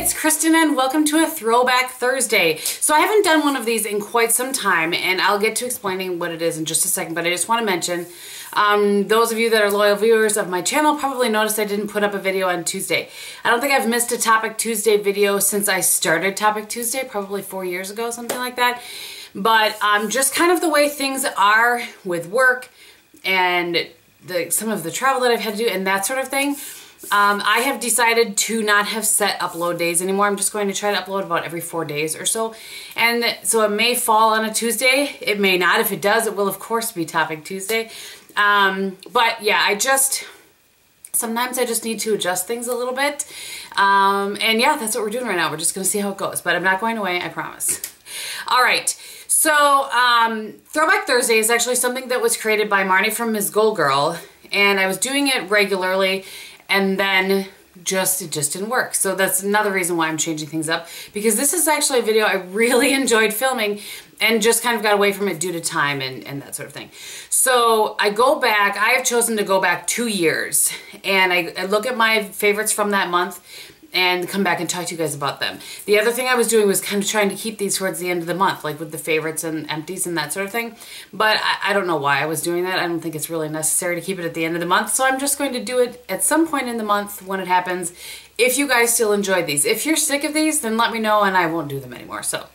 it's Kristin and welcome to a Throwback Thursday. So I haven't done one of these in quite some time and I'll get to explaining what it is in just a second, but I just want to mention, um, those of you that are loyal viewers of my channel probably noticed I didn't put up a video on Tuesday. I don't think I've missed a Topic Tuesday video since I started Topic Tuesday, probably four years ago, something like that. But um, just kind of the way things are with work and the, some of the travel that I've had to do and that sort of thing, um, I have decided to not have set upload days anymore. I'm just going to try to upload about every four days or so. And so it may fall on a Tuesday. It may not. If it does, it will of course be Topic Tuesday. Um, but yeah, I just, sometimes I just need to adjust things a little bit. Um, and yeah, that's what we're doing right now. We're just going to see how it goes. But I'm not going away, I promise. All right. So, um, Throwback Thursday is actually something that was created by Marnie from Ms. Gold Girl. And I was doing it regularly and then just it just didn't work so that's another reason why I'm changing things up because this is actually a video I really enjoyed filming and just kind of got away from it due to time and, and that sort of thing. So I go back, I have chosen to go back two years and I, I look at my favorites from that month and come back and talk to you guys about them. The other thing I was doing was kind of trying to keep these towards the end of the month, like with the favorites and empties and that sort of thing. But I, I, don't know why I was doing that. I don't think it's really necessary to keep it at the end of the month. So I'm just going to do it at some point in the month when it happens. If you guys still enjoy these. If you're sick of these, then let me know and I won't do them anymore. So,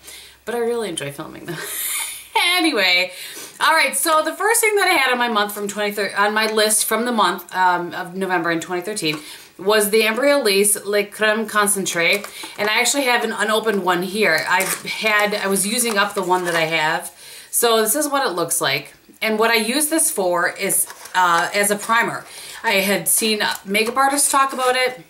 but I really enjoy filming them. anyway, all right, so the first thing that I had on my month from 2013, on my list from the month um, of November in 2013 was the Embryolisse Lait Crème Concentré. And I actually have an unopened one here. I've had, I was using up the one that I have. So this is what it looks like. And what I use this for is uh, as a primer. I had seen makeup artists talk about it.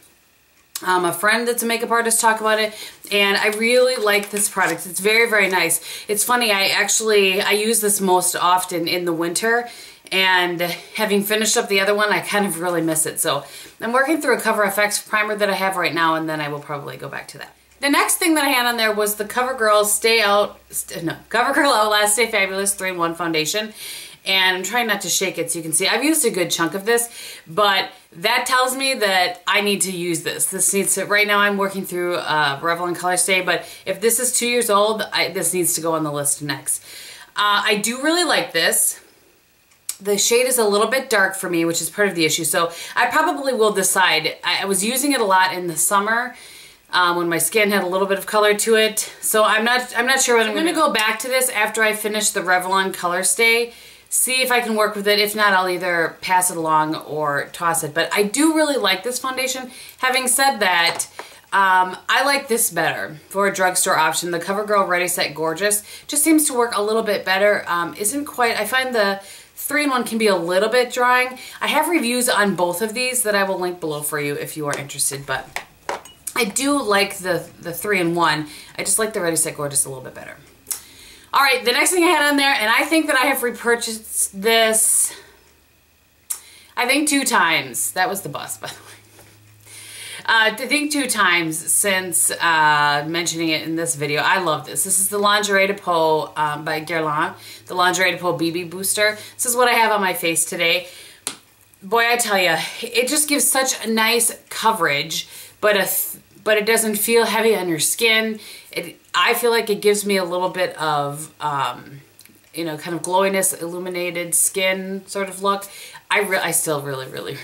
Um, a friend that's a makeup artist talk about it and I really like this product. It's very, very nice. It's funny, I actually, I use this most often in the winter and having finished up the other one, I kind of really miss it. So I'm working through a Cover FX primer that I have right now, and then I will probably go back to that. The next thing that I had on there was the CoverGirl Stay Out, no, CoverGirl Outlast Stay Fabulous 3-in-1 Foundation. And I'm trying not to shake it so you can see. I've used a good chunk of this, but that tells me that I need to use this. This needs to, right now I'm working through uh, Revlon Color Stay, but if this is two years old, I, this needs to go on the list next. Uh, I do really like this the shade is a little bit dark for me, which is part of the issue. So I probably will decide. I, I was using it a lot in the summer um, when my skin had a little bit of color to it. So I'm not I'm not sure when I'm, I'm going to go back to this after I finish the Revlon Color Stay. See if I can work with it. If not, I'll either pass it along or toss it. But I do really like this foundation. Having said that, um, I like this better for a drugstore option. The CoverGirl Ready Set Gorgeous just seems to work a little bit better. Um, isn't quite, I find the Three-in-one can be a little bit drying. I have reviews on both of these that I will link below for you if you are interested, but I do like the, the three-in-one. I just like the Ready Set Gorgeous a little bit better. All right, the next thing I had on there, and I think that I have repurchased this, I think two times. That was the bus, by the way. Uh, I think two times since uh, mentioning it in this video. I love this. This is the Lingerie de Peau um, by Guerlain, the Lingerie de Peau BB Booster. This is what I have on my face today. Boy, I tell you, it just gives such a nice coverage, but a but it doesn't feel heavy on your skin. It, I feel like it gives me a little bit of, um, you know, kind of glowiness, illuminated skin sort of look. I, I still really, really,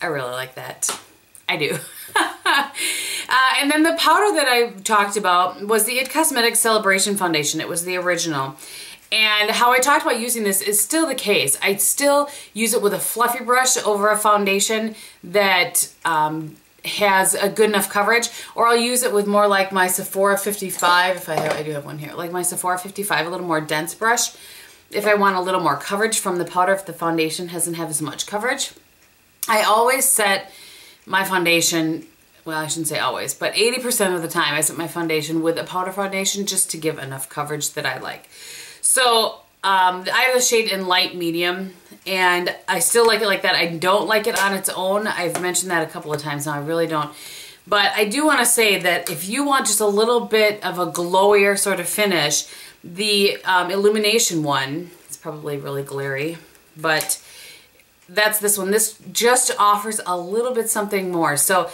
I really like that. I do. uh, and then the powder that I talked about was the IT Cosmetics Celebration Foundation. It was the original. And how I talked about using this is still the case. I still use it with a fluffy brush over a foundation that um, has a good enough coverage, or I'll use it with more like my Sephora 55, if I, have, I do have one here, like my Sephora 55, a little more dense brush, if I want a little more coverage from the powder, if the foundation doesn't have as much coverage. I always set my foundation, well, I shouldn't say always, but 80% of the time I set my foundation with a powder foundation just to give enough coverage that I like. So um, I have the shade in light medium and I still like it like that. I don't like it on its own. I've mentioned that a couple of times now. I really don't. But I do want to say that if you want just a little bit of a glowier sort of finish, the um, illumination one, it's probably really glary, but that's this one. This just offers a little bit something more. So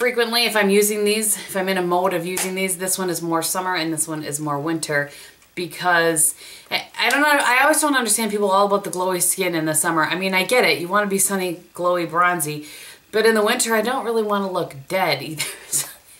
frequently if I'm using these, if I'm in a mode of using these, this one is more summer and this one is more winter because I, don't know, I always don't understand people all about the glowy skin in the summer. I mean, I get it. You want to be sunny, glowy, bronzy, but in the winter, I don't really want to look dead either.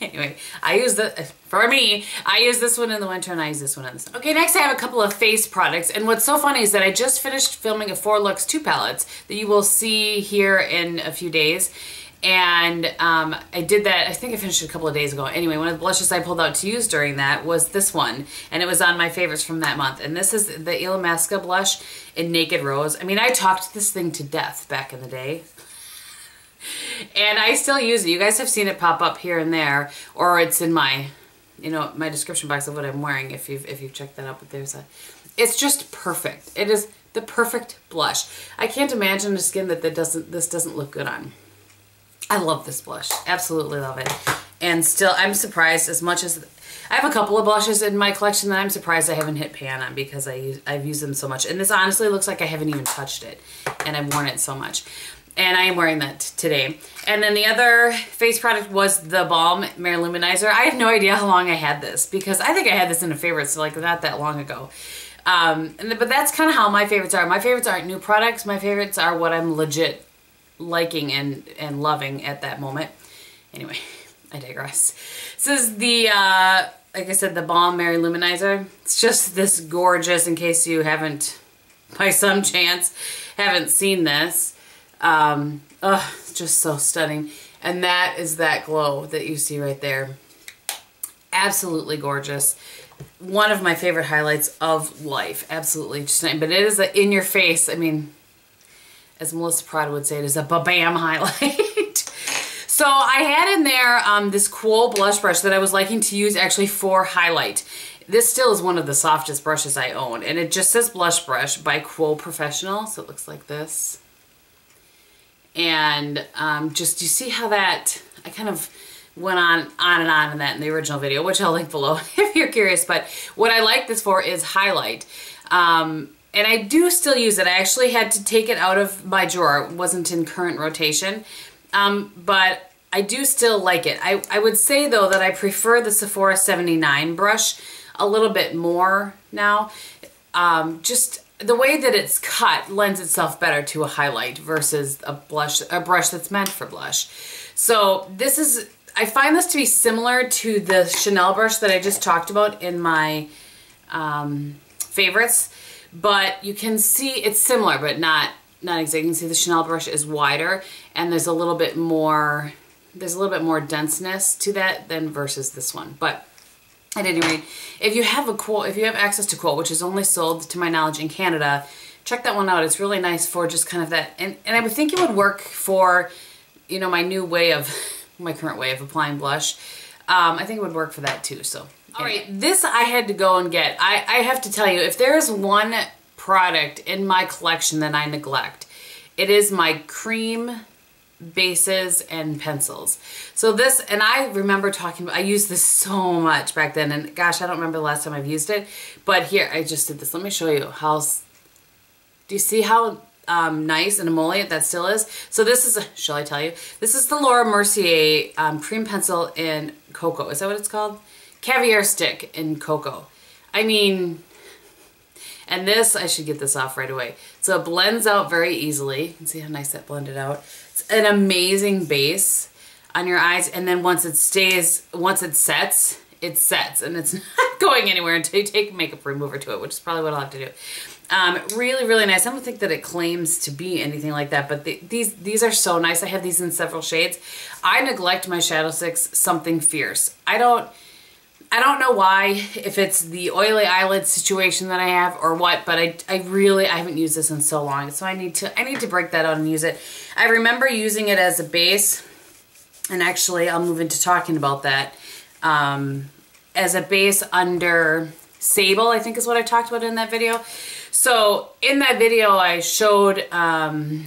anyway, I use the, for me, I use this one in the winter and I use this one in the summer. Okay, next I have a couple of face products. And what's so funny is that I just finished filming a Four Looks 2 palettes that you will see here in a few days. And um, I did that, I think I finished a couple of days ago. Anyway, one of the blushes I pulled out to use during that was this one. And it was on my favorites from that month. And this is the Illamasqua blush in Naked Rose. I mean, I talked this thing to death back in the day and I still use it. You guys have seen it pop up here and there, or it's in my, you know, my description box of what I'm wearing. If you've if you've checked that out, but there's a, it's just perfect. It is the perfect blush. I can't imagine a skin that that doesn't this doesn't look good on. I love this blush. Absolutely love it. And still, I'm surprised as much as I have a couple of blushes in my collection that I'm surprised I haven't hit pan on because I use, I've used them so much. And this honestly looks like I haven't even touched it. And I've worn it so much and I am wearing that today. And then the other face product was the Balm Mary-Lou Manizer. I have no idea how long I had this because I think I had this in a favorites like not that long ago. Um, and, but that's kind of how my favorites are. My favorites aren't new products. My favorites are what I'm legit liking and, and loving at that moment. Anyway, I digress. This is the, uh, like I said, the Balm Mary-Lou Manizer. It's just this gorgeous, in case you haven't, by some chance, haven't seen this. Um, oh, just so stunning. And that is that glow that you see right there. Absolutely gorgeous. One of my favorite highlights of life. Absolutely just But it is a in your face. I mean, as Melissa Parada would say, it is a ba-bam highlight. so I had in there um, this Quo blush brush that I was liking to use actually for highlight. This still is one of the softest brushes I own. And it just says blush brush by Quo Professional. So it looks like this and um, just you see how that I kind of went on on and on in that in the original video which I'll link below if you're curious but what I like this for is highlight um, and I do still use it. I actually had to take it out of my drawer. It wasn't in current rotation. Um, but I do still like it. I, I would say though that I prefer the Sephora 79 brush a little bit more now. Um, just the way that it's cut lends itself better to a highlight versus a blush, a brush that's meant for blush. So this is, I find this to be similar to the Chanel brush that I just talked about in my um, favorites, but you can see it's similar, but not, not exactly. You can see the Chanel brush is wider and there's a little bit more, there's a little bit more denseness to that than versus this one. But at any rate, if you have a Quo, if you have access to Quo, which is only sold to my knowledge in Canada, check that one out. It's really nice for just kind of that, and, and I would think it would work for, you know, my new way of, my current way of applying blush. Um, I think it would work for that too, so. All right, this I had to go and get. I, I have to tell you, if there is one product in my collection that I neglect, it is my cream bases and pencils. So this, and I remember talking, about, I used this so much back then, and gosh, I don't remember the last time I've used it, but here, I just did this. Let me show you how, do you see how um, nice and emollient that still is? So this is, shall I tell you? This is the Laura Mercier um, cream pencil in cocoa. Is that what it's called? Caviar stick in cocoa. I mean, and this, I should get this off right away. So it blends out very easily. You can see how nice that blended out. It's an amazing base on your eyes. And then once it stays, once it sets, it sets and it's not going anywhere until you take makeup remover to it, which is probably what I'll have to do. Um, really, really nice. I don't think that it claims to be anything like that, but the, these these are so nice. I have these in several shades. I neglect my Shadow 6 Something Fierce. I don't I don't know why, if it's the oily eyelid situation that I have or what, but I, I really, I haven't used this in so long. So I need to, I need to break that out and use it. I remember using it as a base and actually I'll move into talking about that. Um, as a base under Sable, I think is what I talked about in that video. So in that video, I showed um,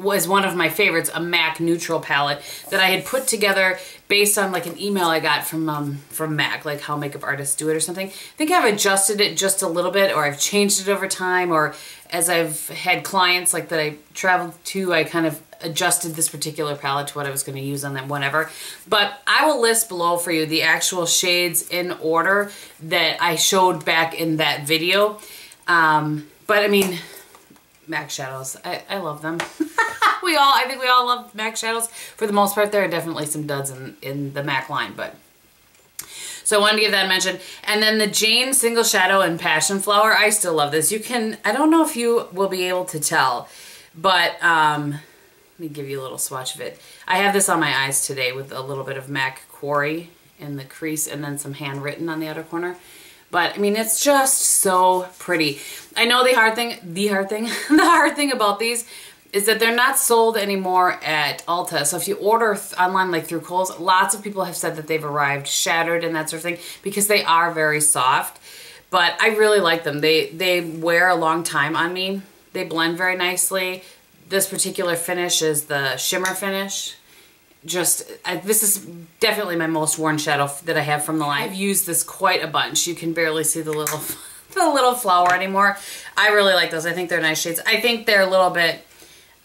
was one of my favorites, a MAC neutral palette that I had put together based on like an email I got from um, from MAC, like how makeup artists do it or something. I think I've adjusted it just a little bit or I've changed it over time or as I've had clients like that I traveled to, I kind of adjusted this particular palette to what I was going to use on them, whatever. But I will list below for you the actual shades in order that I showed back in that video. Um, but I mean, MAC shadows. I, I love them. we all, I think we all love MAC shadows. For the most part, there are definitely some duds in, in the MAC line, but... So I wanted to give that a mention. And then the Jane Single Shadow and Passion Flower. I still love this. You can, I don't know if you will be able to tell, but um, let me give you a little swatch of it. I have this on my eyes today with a little bit of MAC Quarry in the crease and then some handwritten on the outer corner. But I mean, it's just so pretty. I know the hard thing, the hard thing, the hard thing about these is that they're not sold anymore at Ulta. So if you order online like through Kohl's, lots of people have said that they've arrived shattered and that sort of thing because they are very soft. But I really like them. They they wear a long time on me. They blend very nicely. This particular finish is the shimmer finish just, I, this is definitely my most worn shadow that I have from the line. I've used this quite a bunch. You can barely see the little, the little flower anymore. I really like those. I think they're nice shades. I think they're a little bit,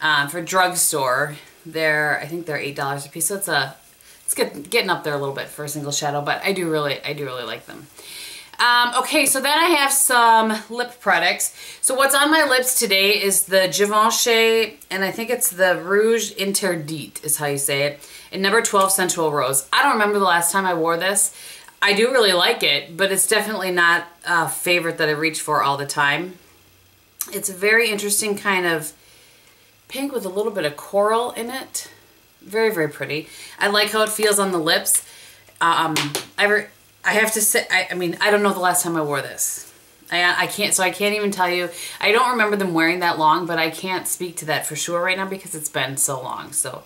um, for drugstore, they're, I think they're $8 a piece. So it's a, it's get, getting up there a little bit for a single shadow, but I do really, I do really like them. Um, okay, so then I have some lip products. So what's on my lips today is the Givenchy, and I think it's the Rouge Interdit is how you say it, in number 12 Sensual Rose. I don't remember the last time I wore this. I do really like it, but it's definitely not a favorite that I reach for all the time. It's a very interesting kind of pink with a little bit of coral in it. Very, very pretty. I like how it feels on the lips. Um, I, I have to say, I, I mean, I don't know the last time I wore this. I, I can't, so I can't even tell you. I don't remember them wearing that long, but I can't speak to that for sure right now because it's been so long. So,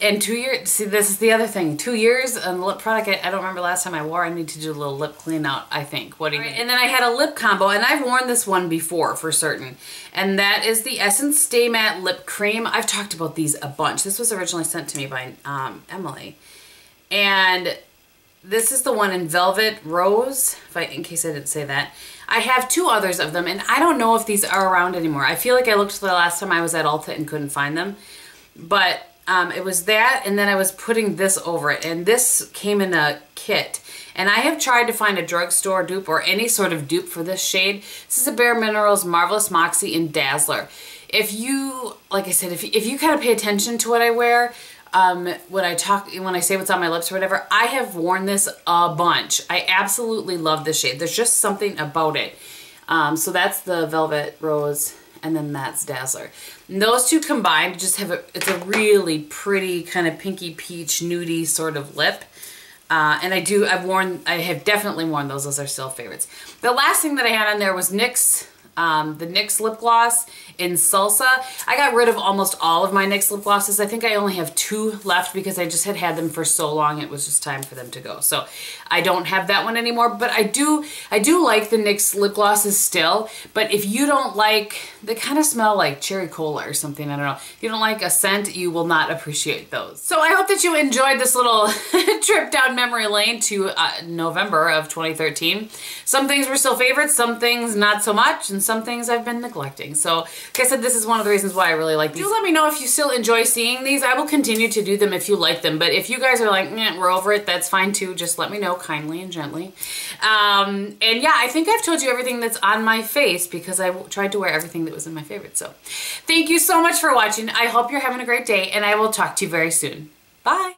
and two years, see, this is the other thing. Two years on the lip product, I, I, don't remember last time I wore. I need to do a little lip clean out, I think. What do you right, And then I had a lip combo, and I've worn this one before for certain. And that is the Essence Stay Matte Lip Cream. I've talked about these a bunch. This was originally sent to me by um, Emily. And this is the one in Velvet Rose, if I, in case I didn't say that. I have two others of them, and I don't know if these are around anymore. I feel like I looked the last time I was at Ulta and couldn't find them. But um, it was that, and then I was putting this over it, and this came in a kit. And I have tried to find a drugstore dupe or any sort of dupe for this shade. This is a Bare Minerals Marvelous Moxie in Dazzler. If you, like I said, if, if you kind of pay attention to what I wear, um, when I talk, when I say what's on my lips or whatever, I have worn this a bunch. I absolutely love this shade. There's just something about it. Um, so that's the Velvet Rose and then that's Dazzler. And those two combined just have a, it's a really pretty kind of pinky peach nudie sort of lip. Uh, and I do, I've worn, I have definitely worn those. Those are still favorites. The last thing that I had on there was NYX um, the NYX lip gloss in Salsa. I got rid of almost all of my NYX lip glosses. I think I only have two left because I just had had them for so long it was just time for them to go. So I don't have that one anymore, but I do I do like the NYX lip glosses still, but if you don't like, they kind of smell like cherry cola or something, I don't know. If you don't like a scent, you will not appreciate those. So I hope that you enjoyed this little trip down memory lane to uh, November of 2013. Some things were still favorites, some things not so much, and some things I've been neglecting. So like I said, this is one of the reasons why I really like these. Do let me know if you still enjoy seeing these. I will continue to do them if you like them. But if you guys are like, we're over it, that's fine too. Just let me know kindly and gently. Um, and yeah, I think I've told you everything that's on my face because I tried to wear everything that was in my favorite. So thank you so much for watching. I hope you're having a great day and I will talk to you very soon. Bye.